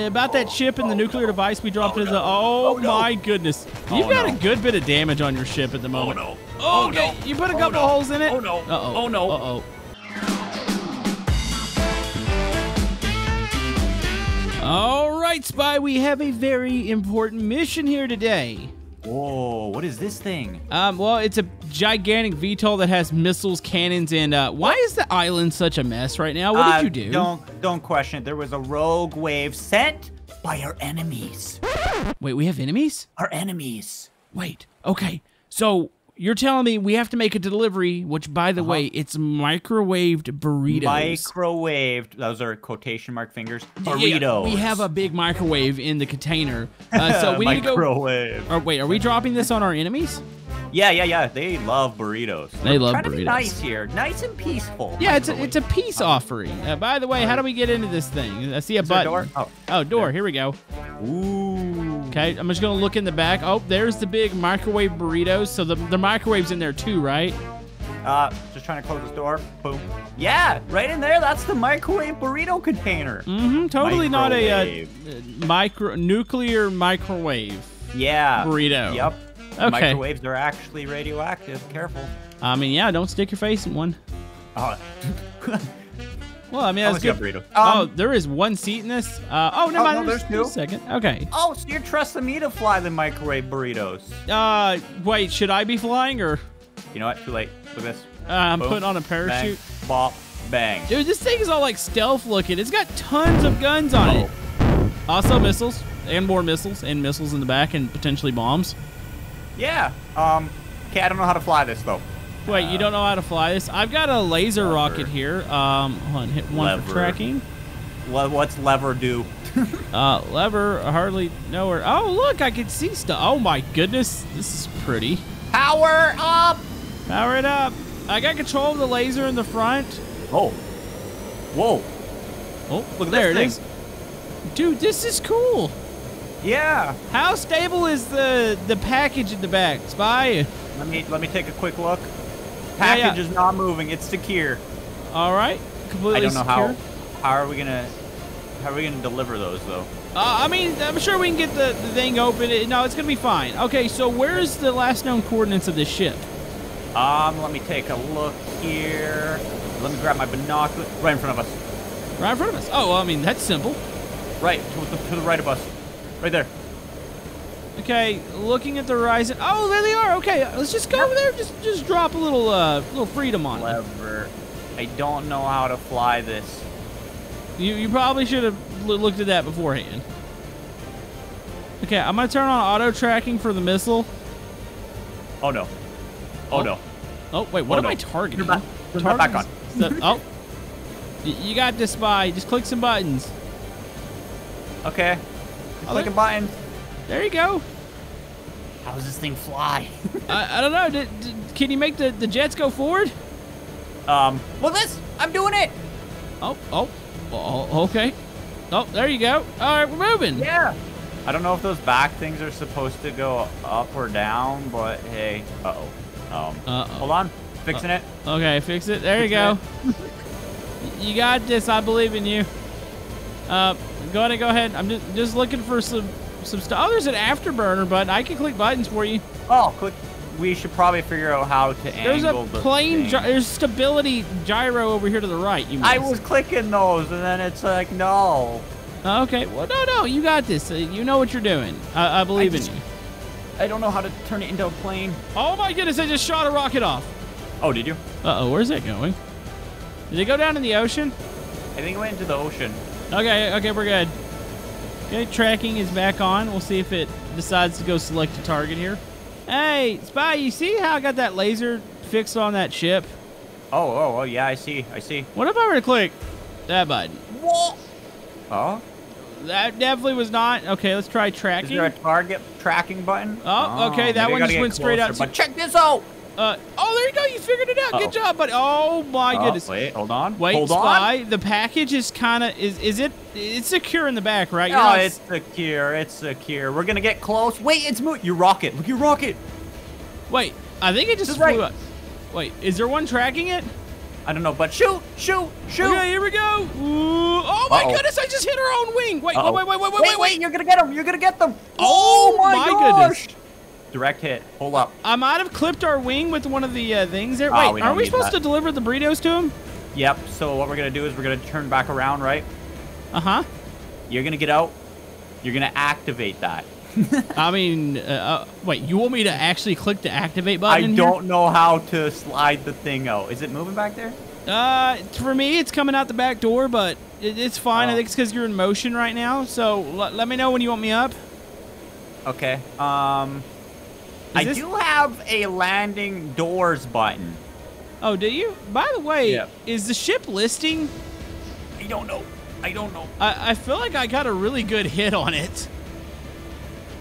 about that chip and the nuclear device we dropped into the. Oh, Oh, no. my goodness! You've Oh, got no. a good bit of damage on your ship at the moment. Oh no. Oh, Oh, okay. no. You put a Oh, couple no. holes in it. Oh no. Uh oh. Oh no. Uh oh. All right, Spy, we have a very important mission here today. Whoa, what is this thing? Um, well, it's a gigantic VTOL that has missiles, cannons, and uh, why is the island such a mess right now? What Uh, did you do? Don't don't question it. There was a rogue wave sent by our enemies. Wait, we have enemies? Our enemies. Wait. Okay. So you're telling me we have to make a delivery, which, by the way, it's microwaved burritos. Microwaved. Those are quotation mark fingers. Yeah, we have a big microwave in the container. Uh, so we need to go. microwave. Or wait, are we dropping this on our enemies? Yeah, yeah, yeah. They love burritos. They We're love trying To be burritos. nice here, nice and peaceful. Yeah, it's a, it's a peace offering. Uh, by the way, how do we get into this thing? I see a Is there button. door? Oh, oh, door. Here we go. Ooh. Okay, I'm just gonna look in the back. Oh, there's the big microwave burritos. So the the microwave's in there too, right? Uh, just trying to close this door. Boom. Yeah, right in there. That's the microwave burrito container. Mm-hmm. Totally not a uh, Microwave. uh, micro nuclear microwave. Yeah. Burrito. Yep. Okay. Microwaves are actually radioactive. Careful. I mean, yeah, don't stick your face in one. Oh. Well, I mean, that's good. burrito? oh, Um, there is one seat in this. Uh, oh, never Oh, mind. no, there's just two. second. Okay. oh, so you're trusting me to fly the microwave burritos? Uh, wait, should I be flying or You know what? Too late. Look at this. uh, I'm Boom, putting on a parachute? Bang, bop, bang. Dude, this thing is all like stealth looking. It's got tons of guns on it. Oh. Also missiles and more missiles and missiles in the back and potentially bombs. Yeah. Um. Okay, I don't know how to fly this though. Wait, you don't know how to fly this? I've got a laser Lever. rocket here. Um, hold on, hit one for tracking. What, what's lever do? Uh, lever, hardly know where. Oh, look, I can see stuff. Oh my goodness, this is pretty. Power up! Power it up. I got control of the laser in the front. Oh. Whoa. Oh, Look at there this it is. Dude, this is cool. Yeah. How stable is the the package in the back, Spy? Let me let me take a quick look. Yeah, yeah. Package is not moving. It's secure. All right, completely I don't know secure. how. How are we gonna? How are we gonna deliver those though? Uh, I mean, I'm sure we can get the, the thing open. It- No, it's gonna be fine. Okay, so where's the last known coordinates of this ship? Um, let me take a look here. Let me grab my binocular. Right in front of us. Right in front of us. Oh, well, I mean, that's simple. Right to the, to the right of us. Right there. Okay, looking at the horizon. Oh, there they are. Okay, let's just go over there. Just just drop a little uh little freedom on it. Lever. I don't know how to fly this. You you probably should have looked at that beforehand. Okay, I'm gonna turn on auto tracking for the missile. Oh no. Oh, Oh. no. Oh wait, what Oh, am no. I targeting? Turn back- back Targeting the- oh, you got this, spy. Just click some buttons. Okay. Oh, Click a there- you go. How does this thing fly? I, I don't know. Did, did- can you make the, the jets go forward? um. Well, this. I'm doing it. Oh, oh, oh, okay. Oh, there you go. All right, we're moving. Yeah. I don't know if those back things are supposed to go up or down, but hey. Uh oh. Um. Uh-oh. Hold on. Fixing it. Okay, fix it. There you go. you got this. I believe in you. Uh, go ahead and go ahead. I'm just just looking for some some stuff. Oh, there's an afterburner button. I can click buttons for you. Oh, click. We should probably figure out how to There's angle a plane. Gy- there's stability gyro over here to the right. You. I was clicking those, and then it's like no. Okay. Well, no, no. You got this. Uh, you know what you're doing. I, I believe I in you. I don't know how to turn it into a plane. Oh my goodness! I just shot a rocket off. Oh, did you? Uh oh. Where's that going? Did it go down in the ocean? I think it went into the ocean. Okay, okay, we're good. Okay, tracking is back on. We'll see if it decides to go select a target here. Hey, Spy, you see how I got that laser fixed on that ship? Oh, oh, oh, yeah, I see, I see. What if I were to click that button? What? Oh, That definitely was not. Okay, let's try tracking. is there a target tracking button? Oh, okay, oh, that maybe I one just went straight out But check this out. Uh, oh, there you go. You figured it out. Uh-oh. Good job, buddy. Oh my Oh, goodness. wait, hold on. Wait, hold Spy. on. The package is kind of is is it? It's secure in the back, right? You're Oh, it's secure. It's secure. We're gonna get close. Wait, it's moving. Your rocket. Look, your rocket. Wait, I think it just flew right. up. Wait, is there one tracking it? I don't know, but shoot, shoot, shoot. Okay, here we go. Ooh, oh my Uh-oh. goodness, I just hit our own wing. Wait, wait, wait, wait, wait, wait, wait, wait. You're gonna get them. You're gonna get them. Oh, my, my gosh. goodness. Direct hit. Hold up. I might have clipped our wing with one of the uh, things there. Oh, Wait, we are we supposed that. to deliver the burritos to him? Yep. So what we're gonna do is we're gonna turn back around, right? Uh huh. You're gonna get out. You're gonna activate that. I mean, uh, uh, wait, you want me to actually click the activate button? I don't know how to slide the thing out. Is it moving back there? Uh, for me, it's coming out the back door, but it, it's fine. I Oh. think it's because you're in motion right now. So l- let me know when you want me up. Okay. Um. I this- do have a landing doors button. Oh, do you? By the way, Yeah. is the ship listing? I don't know. I don't know. I, I feel like I got a really good hit on it.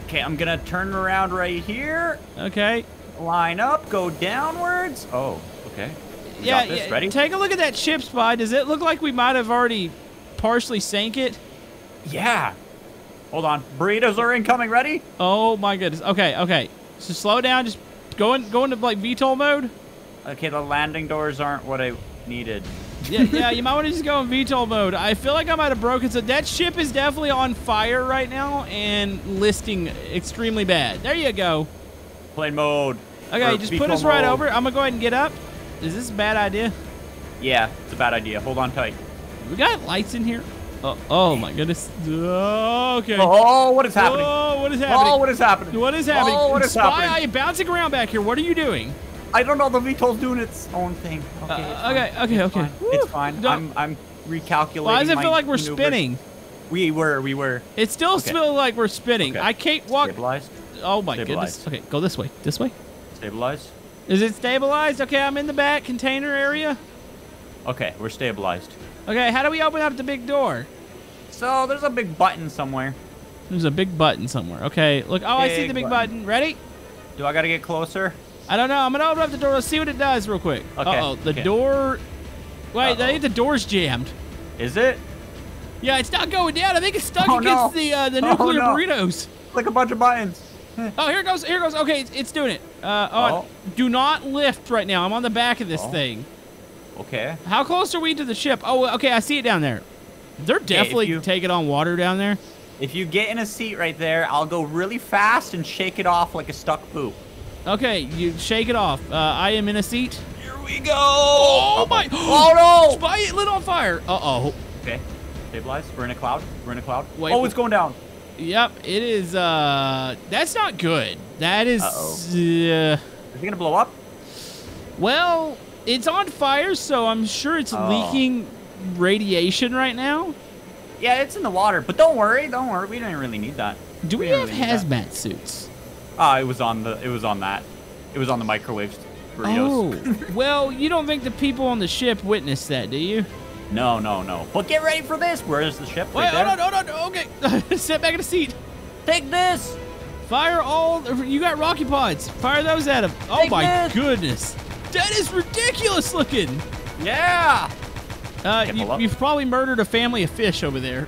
Okay, I'm gonna turn around right here. Okay. Line up. Go downwards. Oh. Okay. We yeah, yeah. Ready? Take a look at that ship spy. Does it look like we might have already partially sank it? Yeah. Hold on. Burritos are incoming. Ready? Oh my goodness. Okay, okay. So slow down. Just go in, go into like VTOL mode. Okay, the landing doors aren't what I needed. Yeah, yeah. You might want to just go in VTOL mode. I feel like I might have broken. So that ship is definitely on fire right now and listing extremely bad. There you go. Plane mode. Okay, just put VTOL us right mode. over. I'm gonna go ahead and get up. Is this a bad idea? Yeah, it's a bad idea. Hold on tight. We got lights in here. Oh, oh my goodness. Oh, okay. Oh, what is happening? Oh, what is happening? Oh, what is happening? What is happening? Oh, what is Spy, happening? I am bouncing around back here. What are you doing? I don't know. The VTOL's doing its own thing. Okay. Uh, okay, okay, It's okay. fine. It's fine. No. I'm I'm recalculating. Why does it feel like we're maneuvers. spinning? We were. We were. It still Okay. feels like we're spinning. Okay. I can't walk. Stabilized. Oh my Stabilized. goodness. Okay, go this way. This way. Stabilized. Is it stabilized? Okay, I'm in the back container area. Okay, we're stabilized. Okay, how do we open up the big door? So there's a big button somewhere. There's a big button somewhere. Okay, look. Oh, I see the big button. button. Ready? Do I gotta get closer? I don't know. I'm gonna open up the door. Let's see what it does real quick. Okay, Uh oh, the okay. door. Wait, I Uh-oh. think the door's jammed. Is it? Yeah, it's not going down. I think it's stuck Oh, against no. the uh, the Oh, nuclear no. burritos. Like a bunch of buttons. Oh, here it goes. Here it goes. Okay, it's, it's doing it. Uh, oh, Oh. do not lift right now. I'm on the back of this Oh. thing. Okay. How close are we to the ship? Oh, okay, I see it down there. They're definitely you- taking on water down there. If you get in a seat right there, I'll go really fast and shake it off like a stuck poop. Okay, you shake it off. Uh, I am in a seat. Here we go. Oh my! Oh no! Spy it lit on fire. Uh oh. Okay. Stabilize. We're in a cloud. We're in a cloud. Wait, oh, it's going down. Yep, it is. Uh, that's not good. That is. Uh-oh. Uh, Is it gonna blow up? well, it's on fire, so I'm sure it's Oh. leaking radiation right now. Yeah, it's in the water, but don't worry, don't worry. We don't really need that. Do we, didn't have really hazmat suits? Ah, it was on the. It was on that. It was on the microwave burritos. Oh, well, you don't think the people on the ship witnessed that, do you? No, no, no. But get ready for this. Where is the ship? Wait, right there. hold on, hold on. Okay, sit back in the seat. Take this. Fire all. You got rocky pods. Fire those at him. Oh Take my this. goodness, that is ridiculous looking. Yeah. Uh, you, you've probably murdered a family of fish over there.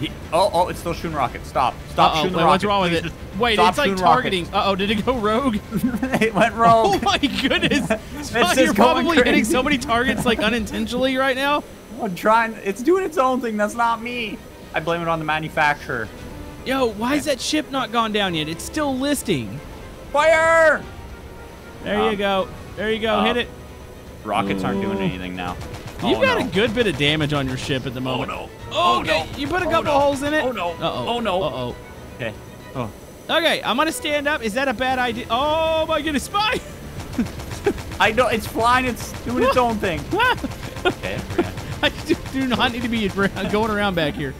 He- oh, oh, it's still shooting rockets. Stop. Stop Uh-oh, shooting wait, rockets. what's wrong with Please it? Wait, it's like targeting. Uh oh, did it go rogue? it went rogue. Oh my goodness! You're probably hitting so many targets like unintentionally right now. I'm trying. It's doing its own thing. That's not me. I blame it on the manufacturer. Yo, why is that ship not gone down yet? It's still listing. Fire! There you Um, go. There you go. uh, Hit it. Rockets aren't doing anything now. You've Oh, got no. a good bit of damage on your ship at the moment. Oh, no. Oh, Oh, okay. no. You put a Oh, couple no. holes in it. Oh, no. Uh oh. Oh, no. Uh oh. Okay. Oh. Okay, I'm gonna stand up. Is that a bad idea? Oh my goodness, spy! I know it's flying. It's doing its own thing. Okay. I do, do not need to be going around back here.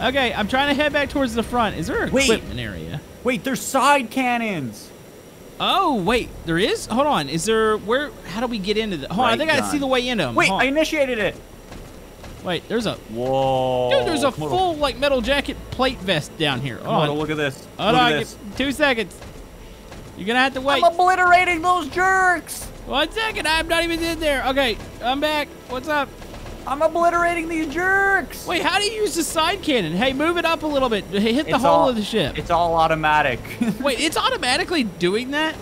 Okay, I'm trying to head back towards the front. Is there an Wait. equipment area? Wait, there's side cannons. Oh wait, there is. Hold on. Is there where? How do we get into the? Hold on, I Right think I see the way into them. Wait, I initiated it. wait. There's a Whoa. dude. There's a Come on, full like metal jacket plate vest down here. Come on, on. look at this. Hold look on. this. Two seconds. You're gonna have to wait. I'm obliterating those jerks. One second. I'm not even in there. Okay, I'm back. What's up? I'm obliterating these jerks. Wait, how do you use the side cannon? Hey, move it up a little bit. Hit the It's hull all- of the ship. It's all automatic. Wait, it's automatically doing that?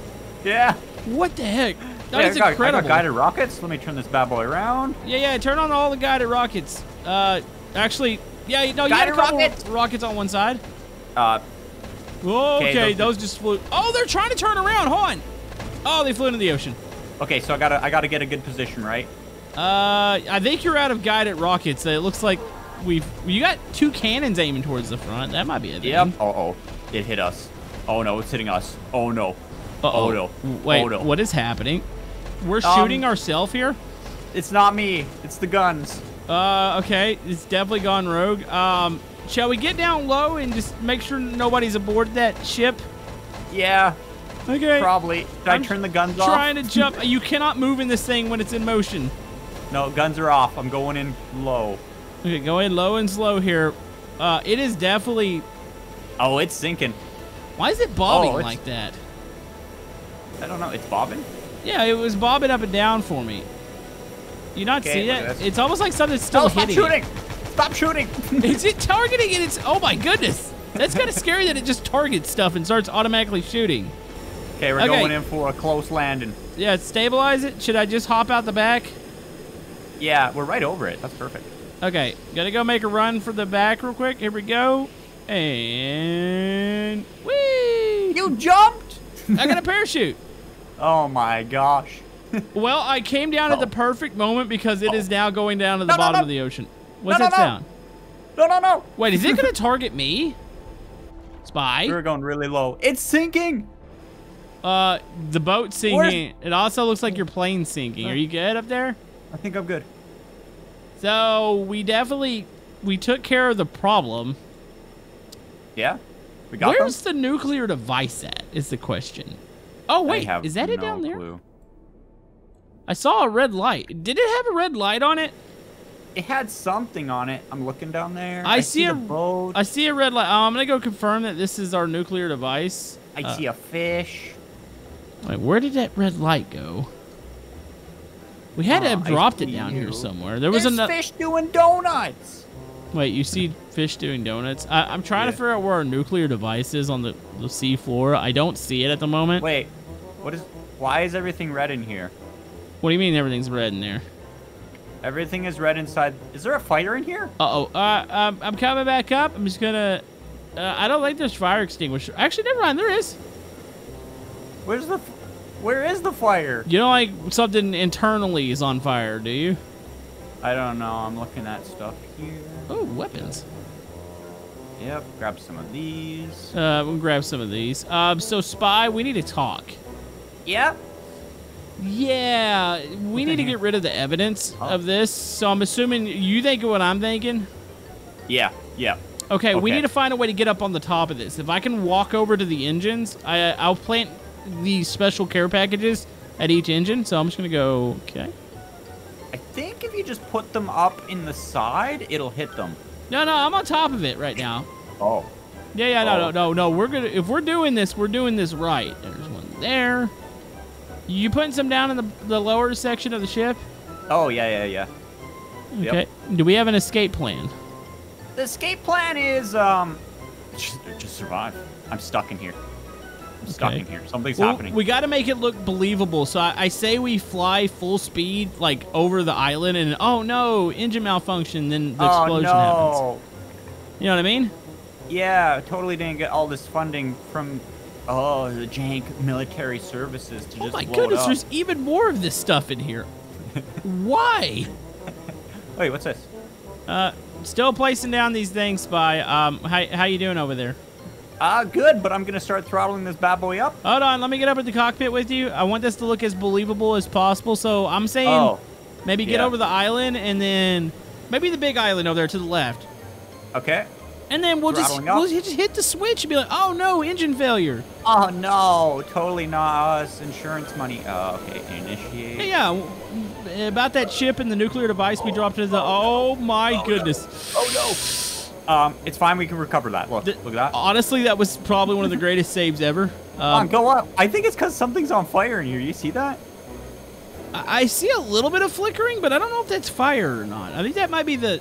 yeah. What the heck? That Yeah, is I got, I incredible. got guided rockets. Let me turn this bad boy around. Yeah, yeah. Turn on all the guided rockets. Uh, actually, yeah. No, you got a Guided couple rockets. rockets on one side. Uh, Okay, Okay, those, those- just flew. Oh, they're trying to turn around. Hold on. Oh, they flew into the ocean. okay, so I gotta I gotta get a good position, right? Uh, I think you're out of guided rockets. It looks like we've you got two cannons aiming towards the front. That might be a thing. Yep. Oh oh, it hit us. Oh no, it's hitting us. Oh no. Uh-oh. Oh, no. Wait, Oh, no. what is happening? We're Um, shooting ourselves here. It's not me. It's the guns. Uh, okay, it's definitely gone rogue. Um, shall we get down low and just make sure nobody's aboard that ship? Yeah, Okay. probably. Did i I'm turn the guns Trying off? Trying to jump. You cannot move in this thing when it's in motion. No, guns are off. I'm going in low. Okay, going low and slow here. Uh, it is definitely. Oh, it's sinking. Why is it bobbing Oh, like that? I don't know. It's bobbing. Yeah, it was bobbing up and down for me. You not Okay, see that? It's almost like something's still no, stop hitting. it. shooting! Stop shooting! Is it targeting it? It's oh my goodness. That's kind of scary that it just targets stuff and starts automatically shooting. okay, we're Okay. going in for a close landing. Yeah, stabilize it. Should I just hop out the back? Yeah, we're right over it. That's perfect. Okay, gotta go make a run for the back real quick. Here we go. And whee! You jumped! I got a parachute. Oh my gosh. Well, I came down at the perfect moment because it is now going down to the No, no, bottom no. of the ocean. What's No, no, that no. sound? No, no, no. Wait, is it gonna target me? Spy? We're going really low. It's sinking. Uh, the boat's Where's- sinking. It also looks like your plane's sinking. Are you good up there? I think I'm good. So we definitely we took care of the problem. Yeah? We got Where's them? the nuclear device at? Is the question. Oh wait, have is that it down there? clue. I saw a red light. Did it have a red light on it? It had something on it. I'm looking down there. I see the a- boat. I see a red light. Oh, I'm gonna go confirm that this is our nuclear device. I Uh, see a fish. Wait, where did that red light go? We had to Uh, have dropped it down here somewhere. There was There's another. fish doing donuts. Wait, you see fish doing donuts? I, I'm trying to figure out where our nuclear device is on the, the sea floor. I don't see it at the moment. Wait, what is? Why is everything red in here? What do you mean everything's red in there? Everything is red inside. Is there a fighter in here? Uh-oh. Uh, um, I'm coming back up. I'm just gonna... Uh, I don't like this fire extinguisher. Actually, never mind. There is. Where's the? F- Where is the fire? You know, like something internally is on fire, do you? I don't know. I'm looking at stuff here. Oh, weapons. Yep. Grab some of these. Uh, we'll grab some of these. Um, so Spy, we need to talk. Yep. Yeah, we need to get rid of the evidence Huh. of this. So I'm assuming you think of what I'm thinking. Yeah. Yeah. Okay, we need to find a way to get up on the top of this. If I can walk over to the engines, I, I'll plant these special care packages at each engine. So I'm just gonna go. Okay. I think if you just put them up in the side, it'll hit them. No, no, I'm on top of it right now. Oh. Yeah, yeah, no, no, Oh. no, no. We're gonna if we're doing this, we're doing this right. There's one there. You putting some down in the the lower section of the ship? Oh yeah, yeah, yeah. Yep. Okay. Do we have an escape plan? The escape plan is um, just, just survive. I'm stuck in here. I'm stuck Okay. here. Something's Well, happening. we got to make it look believable. So I, I say we fly full speed, like over the island, and oh no, engine malfunction. Then the oh explosion no. happens. You know what I mean? Yeah, totally didn't get all this funding from oh the jank military services to Oh just my blow goodness, it up. there's even more of this stuff in here. Why? Wait, what's this? Uh, still placing down these things, Spy. Um, how, how you doing over there? Ah, good, but I'm gonna start throttling this bad boy up. Hold on, let me get up at the cockpit with you. I want this to look as believable as possible. So I'm saying Oh, maybe get yeah. over the island and then maybe the big island over there to the left. okay. And then we'll just up. we'll just hit the switch and be like, oh no, engine failure. Oh no, totally not us. Insurance money. Oh, okay. Initiate. Yeah, yeah. About that ship and the nuclear device we dropped into the. Oh my goodness. Oh no. Um, it's fine. We can recover that. Look, Th- look at that. Honestly, that was probably one of the greatest saves ever. Come on, Um, go up. I think it's because something's on fire in here. You see that? I I see a little bit of flickering, but I don't know if that's fire or not. I think that might be the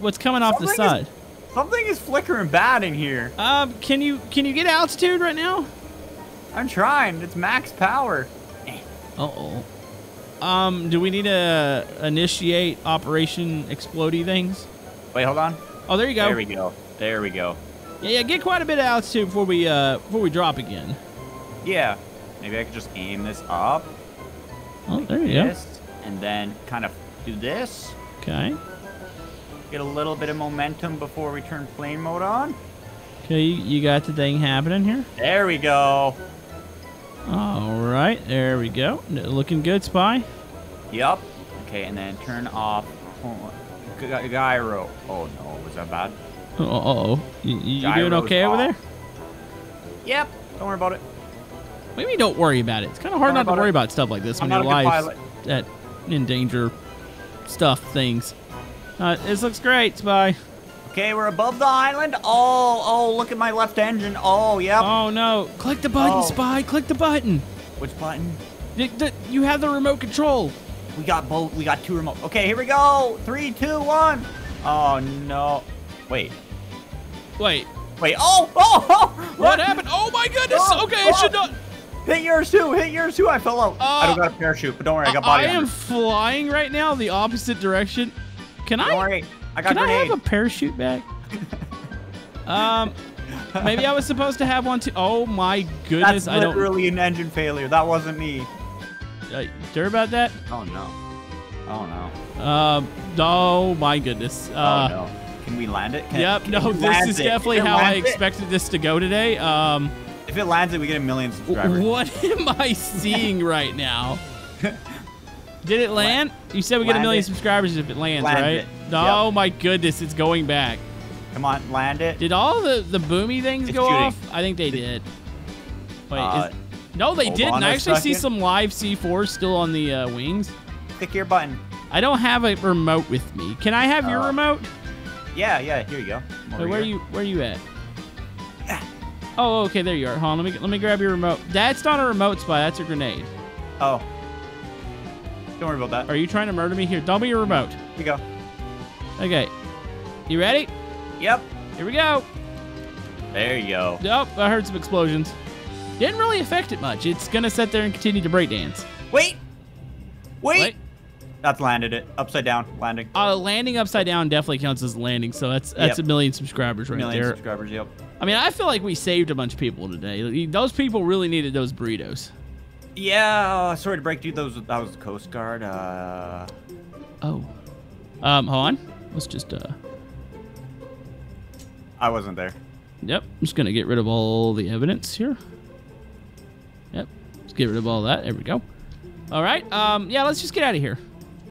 what's coming off the Something is- side. Something is flickering bad in here. Um, can you can you get altitude right now? I'm trying. It's max power. Uh oh. Um, do we need to initiate Operation Explodey things? Wait, hold on. Oh, there you go. There we go. There we go. Yeah, yeah, get quite a bit of altitude before we uh before we drop again. Yeah. Maybe I could just aim this up. Oh, there you go. And then kind of do this. Okay. Get a little bit of momentum before we turn plane mode on. Okay, you, you got the thing happening here. There we go. All right, there we go. Looking good, Spy. Yep. Okay, and then turn off gyro. Oh no, was that bad? Uh oh. You, you doing Gyro's okay over there? Yep. Don't worry about it. What do you mean don't worry about it? It's kind of hard Don't to worry about it. about stuff like this I'm when your not a good life's pilot. at in danger stuff things. Uh, this looks great, Spy. Okay, we're above the island. Oh, oh, look at my left engine. Oh, yep. Oh no! Click the button, Oh. Spy. Click the button. Which button? Y- th- You have the remote control. We got both. We got two remote. Okay, here we go. Three, two, one. Oh no. Wait. Wait, Wait. Oh, oh, oh. what happened? Oh my goodness! Oh, okay, it oh. should not. Hit yours too. Hit yours too. I fell out. I Uh, don't got a parachute, but don't worry. I got body. I am flying right now the opposite direction. Can Don't I? worry. I got Can I have a parachute back? um, maybe I was supposed to have one too. Oh my goodness! That's I don't. literally an engine failure. That wasn't me. Uh, sure about that? Oh no. Oh no. Um. Oh my goodness. Uh, oh no. Can we land it? Can, Yep. can No, this is it? definitely how I lands it- expected this to go today. Um. If it lands it, we get a million subscribers. What am I seeing right now? Did it land? You said we get a million it. subscribes if it lands, Land right? it. Oh Yep. my goodness, it's going back. Come on, land it. Did all the the boomy things It's go shooting. off? I think they did. Wait, Uh, is, no, they didn't. I actually see some live C4 still on the uh, wings. Click your button. I don't have a remote with me. Can I have your Uh, remote? Yeah, yeah. Here you go. Wait, where are here. you? Where are you at? Oh, okay, there you are. Hold on, let me let me grab your remote. That's not a remote spy. That's a grenade. Oh. Don't worry about that. Are you trying to murder me here? Dump me your remote. Here you go. Okay, you ready? Yep. Here we go. There you go. Nope, I heard some explosions. Didn't really affect it much. It's gonna sit there and continue to breakdance. Wait. Wait. Wait. That's landed it. Upside down landing. Uh, landing upside down definitely counts as landing, so that's that's Yep. a million subscribers right million there. subscribers. Yep. I mean, I feel like we saved a bunch of people today. Those people really needed those burritos. Yeah. Sorry to break, you. Those that was the Coast Guard. Uh. Oh. Um, hold on. Let's just uh. I wasn't there. Yep. I'm just gonna get rid of all the evidence here. Yep. Let's get rid of all that. There we go. All right. Um. Yeah. Let's just get out of here.